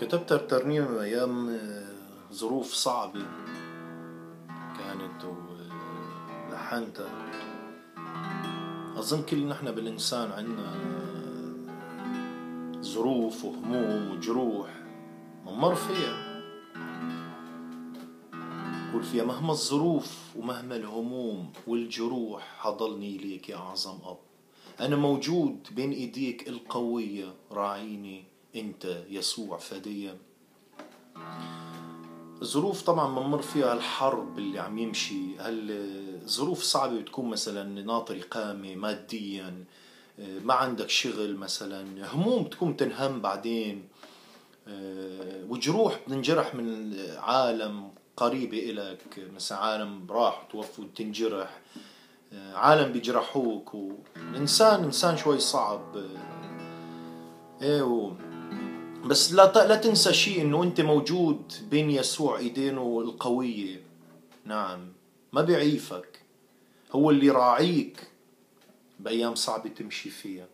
كتبت الترنيمة أيام ظروف صعبة كانت ولحنتها. أظن كل نحن بالإنسان عنا ظروف وهموم وجروح ممر فيها. قول فيها مهما الظروف ومهما الهموم والجروح حضلني إليك يا أعظم أب. أنا موجود بين إيديك القوية راعيني أنت يسوع فدية. الظروف طبعا بنمر فيها الحرب اللي عم يمشي. هالظروف صعبة بتكون مثلا ناطر إقامة ماديا؟ ما عندك شغل مثلا؟ هموم تكون تنهم بعدين. وجروح بتنجرح من عالم قريبة إلك. مثلا عالم راح توفوا تنجرح عالم بيجرحوك. والإنسان إنسان شوي صعب. و... بس لا لا تنسى شيء إنه أنت موجود بين يسوع إيدينه القوية. نعم. ما بيعيفك. هو اللي راعيك بأيام صعبة تمشي فيها.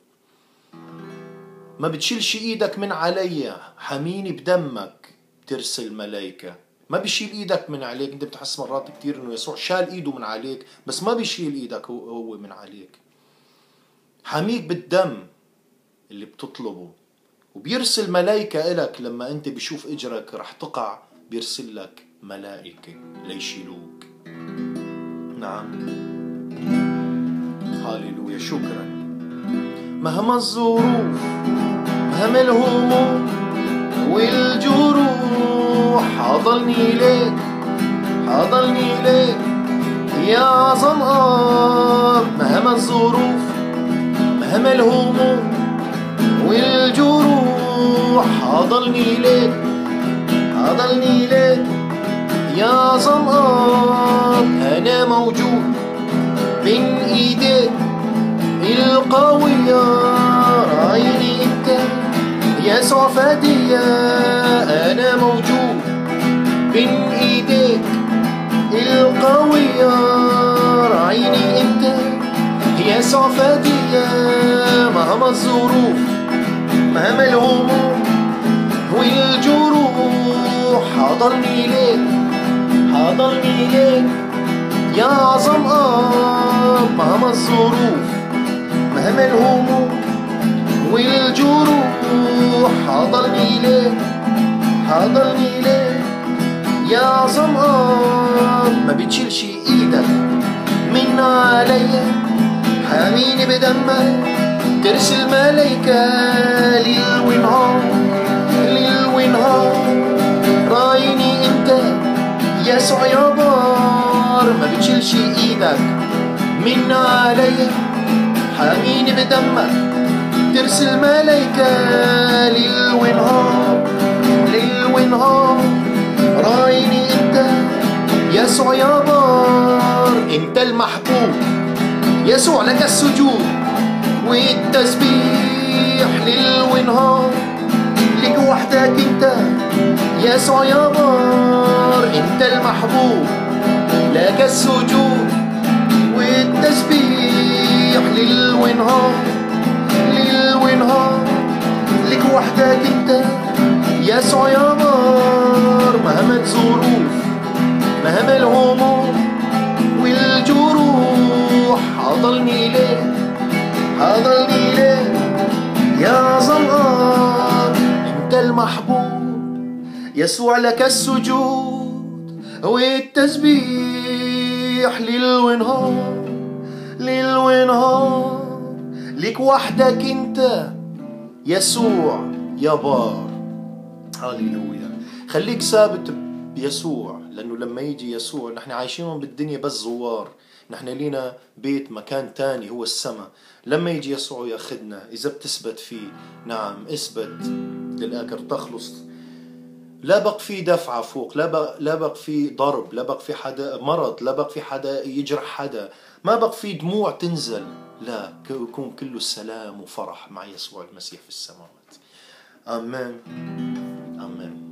ما بتشيلش إيدك من علي. حميني بدمك ترسل ملايكة ما بيشيل إيدك من عليك. أنت بتحس مرات كثير إنه يسوع شال إيده من عليك بس ما بيشيل إيدك هو من عليك. حميك بالدم اللي بتطلبه. وبيرسل ملائكة إلك لما أنت بشوف إجرك رح تقع بيرسل لك ملائكة ليشيلوك. نعم. هاليلويا شكرا. مهما الظروف مهما الهموم والجروح حاضلني ليك حاضلني ليك يا ظمآن مهما الظروف مهما الهموم والجروح حاضلني ليك حاضلني ليك يا ظمآن أنا موجود بين إيديك القوية راعيني أنت. يسوع فدية أنا موجود بين إيديك القوية راعيني أنت. يسوع فدية مهما الظروف مهما الهموم والجروح حاضرني ليك حاضرني ليك يا ظمآن مهما الظروف مهما الهموم والجروح. حاضرني ليك حاضرني ليك يا ظمآن ما بتشيلش إيدك من عليا. حاميني بدمك ترسل ملايكة ليل ونهار. يسوع يا بار ما بتشيلش إيدك من عليا حاميني بدمك ترسل ملايكة ليل ونهار ليل ونهار رايني أنت يسوع يا بار أنت المحبوب يسوع لك السجود والتسبيح. ليل ونهار لك وحدك أنت. يسوع يا بار إنت المحبوب لك السجود والتسبيح ليل ونهار ليل ونهار لك وحدك إنت. يسوع يا بار مهما الظروف مهما الهموم والجروح حاضرني ليه حاضرني ليه يا ظمآن إنت المحبوب. يسوع لك السجود. والتسبيح ليل ونهار ليل ونهار لك وحدك انت يسوع يا بار. هاليلويا خليك ثابت بيسوع لأنه لما يجي يسوع نحن عايشين بالدنيا بس زوار. نحن لينا بيت مكان تاني هو السماء. لما يجي يسوع ياخذنا إذا بتثبت فيه نعم اثبت للآخر. تخلص لا بق في دفعة فوق لا بق, لا بق في ضرب لا بق في حدا مرض لا بق في حدا يجرح حدا. ما بق في دموع تنزل. لا يكون كله سلام وفرح مع يسوع المسيح في السماوات. آمين. آمين.